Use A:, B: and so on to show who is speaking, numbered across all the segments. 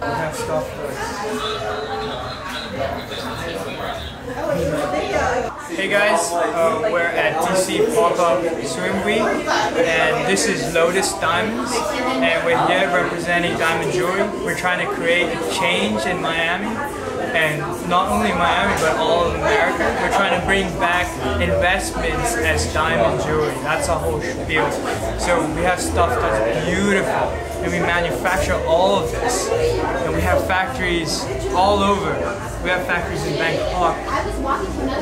A: have stuff Hey guys, uh, we're at DC Pop-Up Swim Week and this is Lotus Diamonds and we're here representing Diamond Jewelry. We're trying to create a change in Miami and not only Miami but all of America. We're trying to bring back investments as diamond jewelry. That's our whole spiel. So we have stuff that's beautiful and we manufacture all of this. And we have factories all over. We have factories in Bangkok,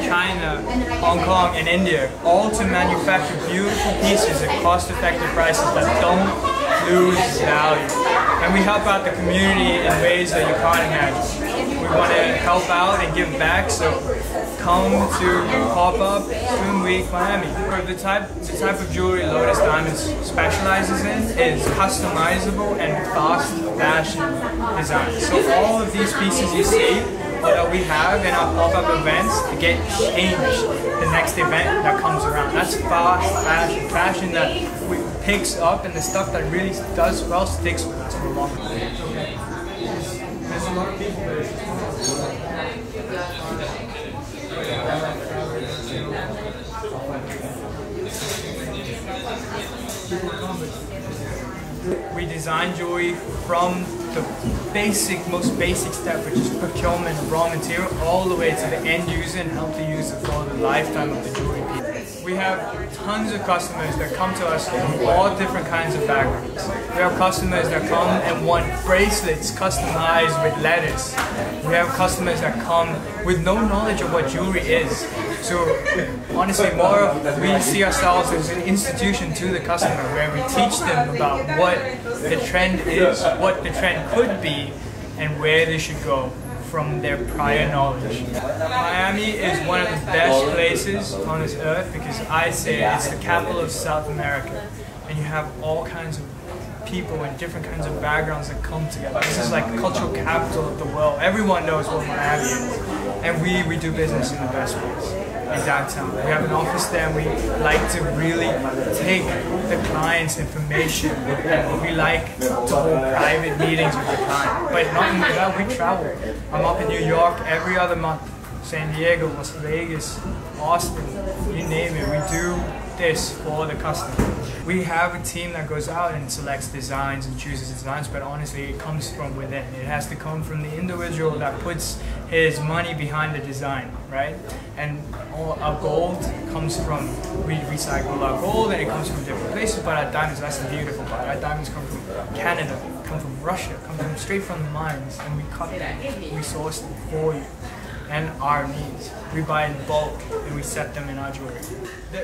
A: China, Hong Kong, and India, all to manufacture beautiful pieces at cost-effective prices that don't lose value. And we help out the community in ways that you can't imagine. We want to help out and give back, so come to pop-up Swim Week Miami. The type, the type of jewelry Lotus Diamonds specializes in is customizable and fast fashion design. So all of these pieces you see that we have in our pop-up events to get changed the next event that comes around. That's fast fashion, fashion that we, picks up and the stuff that really does well sticks with us for long. There's a lot of people C'est pas. We design jewelry from the basic, most basic step, which is procurement of raw material, all the way to the end user and help the user for the lifetime of the jewelry piece. We have tons of customers that come to us from all different kinds of backgrounds. We have customers that come and want bracelets customized with letters. We have customers that come with no knowledge of what jewelry is. So honestly, more we see ourselves as an institution to the customer where we teach them about what the trend is, what the trend could be, and where they should go from their prior knowledge. Miami is one of the best places on this earth because I say it's the capital of South America and you have all kinds of people and different kinds of backgrounds that come together. This is like cultural capital of the world. Everyone knows what Miami is. And we, we do business in the best place, in downtown. We have an office there and we like to really take the client's information we like to hold private meetings with the client. But not that, we travel. I'm up in New York every other month. San Diego, Las Vegas, Austin, you name it. We do this for the customer. We have a team that goes out and selects designs and chooses designs, but honestly, it comes from within. It has to come from the individual that puts his money behind the design, right? And all our gold comes from, we recycle our gold and it comes from different places, but our diamonds, that's the beautiful part. Our diamonds come from Canada, come from Russia, come from straight from the mines, and we cut them, we source them for you and our needs. We buy in bulk and we set them in our jewelry.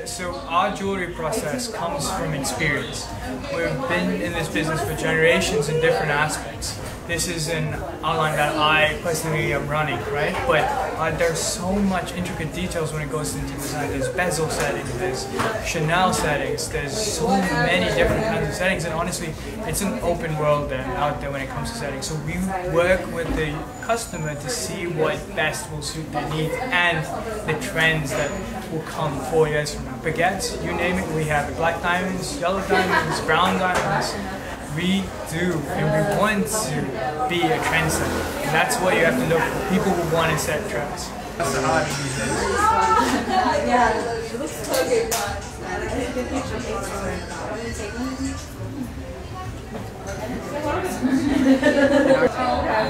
A: So our jewelry process comes from experience. We've been in this business for generations in different aspects. This is an outline that I personally am running, right? But uh, there's so much intricate details when it goes into design. There's bezel settings, there's channel settings, there's so many different kinds of settings, and honestly, it's an open world there, out there when it comes to settings. So we work with the customer to see what best will suit their needs and the trends that will come four years from now. Baguettes, you name it, we have black diamonds, yellow diamonds, brown diamonds. We do, and we want to be a trendsetter. And that's what you have to look for, people who want to set trends. That's the hard these days.
B: yeah, it looks so good.
A: Stuff